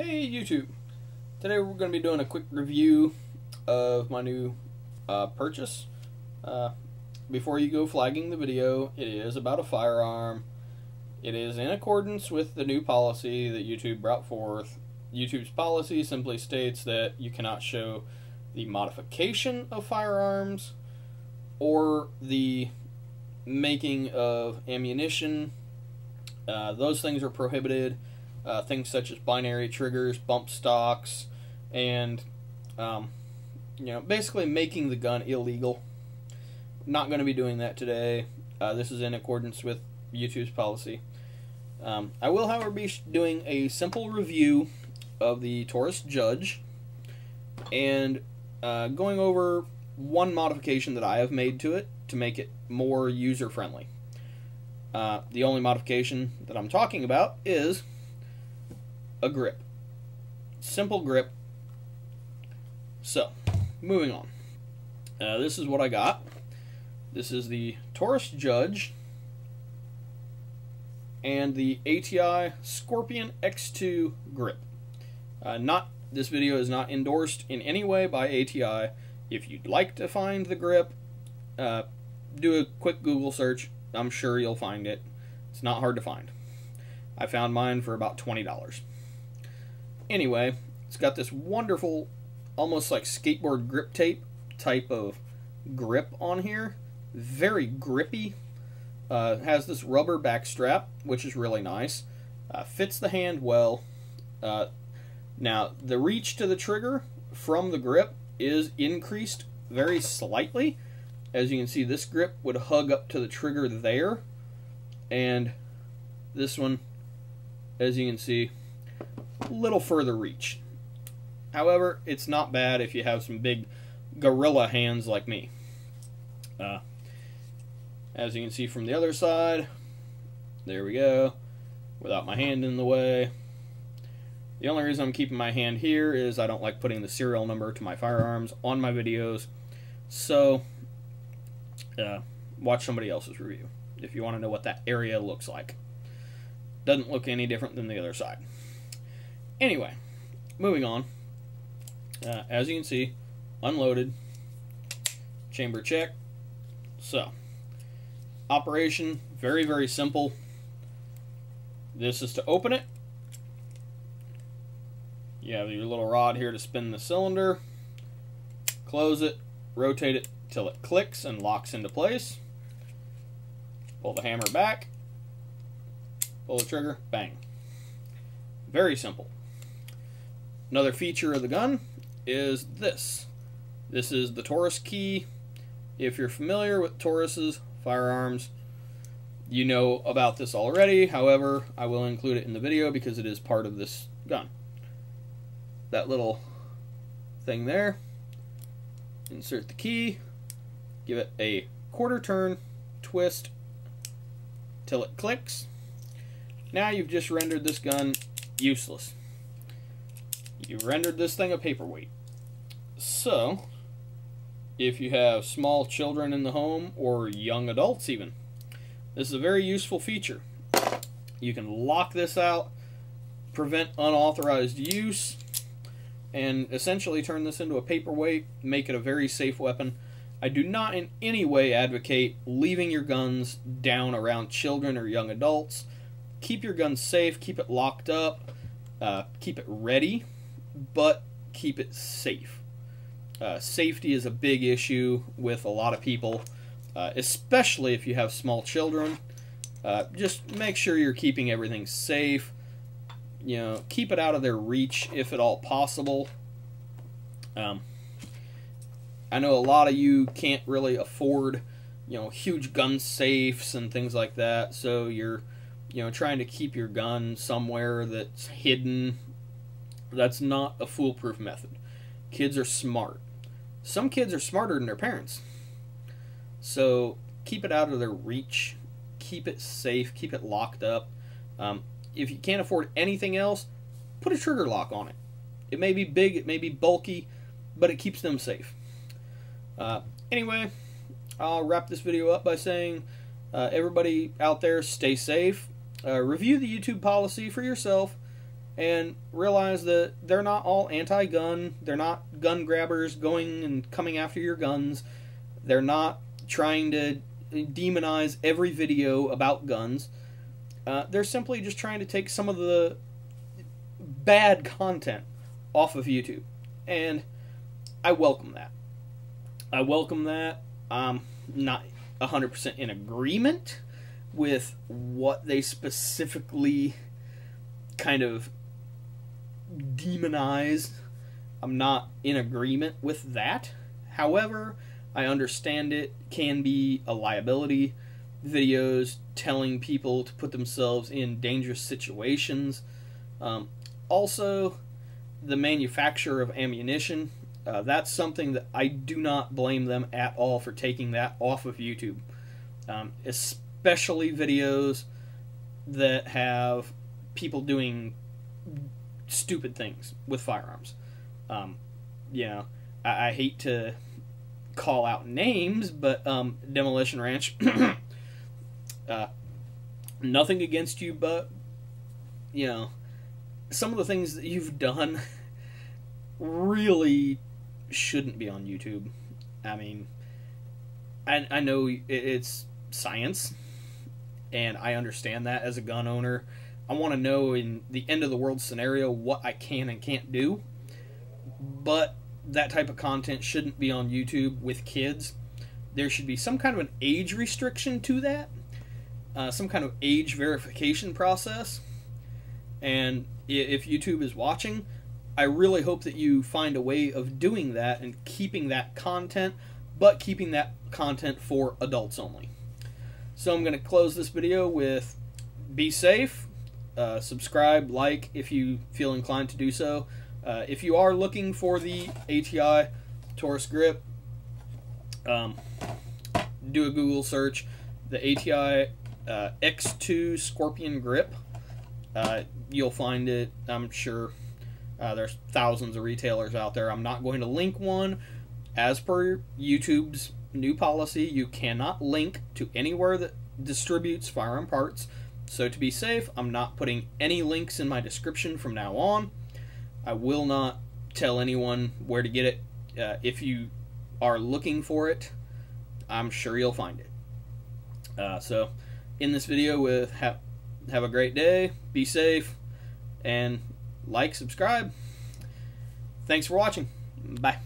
Hey YouTube! Today we're going to be doing a quick review of my new uh, purchase. Uh, before you go flagging the video, it is about a firearm. It is in accordance with the new policy that YouTube brought forth. YouTube's policy simply states that you cannot show the modification of firearms or the making of ammunition. Uh, those things are prohibited uh, things such as binary triggers, bump stocks, and um, you know basically making the gun illegal. Not going to be doing that today. Uh, this is in accordance with YouTube's policy. Um, I will, however, be doing a simple review of the Taurus Judge and uh, going over one modification that I have made to it to make it more user friendly. Uh, the only modification that I'm talking about is a grip. Simple grip. So, moving on. Uh, this is what I got. This is the Taurus Judge and the ATI Scorpion X2 grip. Uh, not this video is not endorsed in any way by ATI. If you'd like to find the grip, uh, do a quick Google search. I'm sure you'll find it. It's not hard to find. I found mine for about twenty dollars. Anyway, it's got this wonderful, almost like skateboard grip tape type of grip on here. Very grippy. Uh, has this rubber back strap, which is really nice. Uh, fits the hand well. Uh, now, the reach to the trigger from the grip is increased very slightly. As you can see, this grip would hug up to the trigger there. And this one, as you can see, little further reach. However, it's not bad if you have some big gorilla hands like me. Uh, as you can see from the other side, there we go, without my hand in the way. The only reason I'm keeping my hand here is I don't like putting the serial number to my firearms on my videos. So, uh, watch somebody else's review if you want to know what that area looks like. Doesn't look any different than the other side. Anyway, moving on. Uh, as you can see, unloaded, chamber check. So, operation, very, very simple. This is to open it. You have your little rod here to spin the cylinder. Close it, rotate it till it clicks and locks into place. Pull the hammer back. Pull the trigger, bang. Very simple. Another feature of the gun is this. This is the Taurus key. If you're familiar with Taurus's firearms, you know about this already. However, I will include it in the video because it is part of this gun. That little thing there. Insert the key. Give it a quarter turn, twist, till it clicks. Now you've just rendered this gun useless. You rendered this thing a paperweight. So, if you have small children in the home or young adults even, this is a very useful feature. You can lock this out, prevent unauthorized use, and essentially turn this into a paperweight, make it a very safe weapon. I do not in any way advocate leaving your guns down around children or young adults. Keep your guns safe, keep it locked up, uh, keep it ready but keep it safe. Uh, safety is a big issue with a lot of people, uh, especially if you have small children. Uh, just make sure you're keeping everything safe. You know, keep it out of their reach if at all possible. Um, I know a lot of you can't really afford, you know, huge gun safes and things like that, so you're, you know, trying to keep your gun somewhere that's hidden that's not a foolproof method. Kids are smart. Some kids are smarter than their parents. So keep it out of their reach. Keep it safe. Keep it locked up. Um, if you can't afford anything else, put a trigger lock on it. It may be big, it may be bulky, but it keeps them safe. Uh, anyway, I'll wrap this video up by saying uh, everybody out there stay safe. Uh, review the YouTube policy for yourself and realize that they're not all anti-gun. They're not gun grabbers going and coming after your guns. They're not trying to demonize every video about guns. Uh, they're simply just trying to take some of the bad content off of YouTube, and I welcome that. I welcome that. I'm not 100% in agreement with what they specifically kind of demonize. I'm not in agreement with that. However, I understand it can be a liability. Videos telling people to put themselves in dangerous situations. Um, also, the manufacturer of ammunition. Uh, that's something that I do not blame them at all for taking that off of YouTube. Um, especially videos that have people doing stupid things with firearms. Um, you know, I, I, hate to call out names, but um, Demolition Ranch, uh, nothing against you, but you know, some of the things that you've done really shouldn't be on YouTube. I mean, I, I know it's science, and I understand that as a gun owner. I want to know in the end of the world scenario what I can and can't do. But that type of content shouldn't be on YouTube with kids. There should be some kind of an age restriction to that, uh, some kind of age verification process. And if YouTube is watching, I really hope that you find a way of doing that and keeping that content, but keeping that content for adults only. So I'm going to close this video with be safe, uh, subscribe, like if you feel inclined to do so. Uh, if you are looking for the ATI Taurus grip, um, do a Google search. The ATI uh, X2 Scorpion grip. Uh, you'll find it, I'm sure. Uh, there's thousands of retailers out there. I'm not going to link one. As per YouTube's new policy, you cannot link to anywhere that distributes firearm parts. So to be safe, I'm not putting any links in my description from now on. I will not tell anyone where to get it. Uh, if you are looking for it, I'm sure you'll find it. Uh, so, in this video, with have have a great day, be safe, and like, subscribe. Thanks for watching. Bye.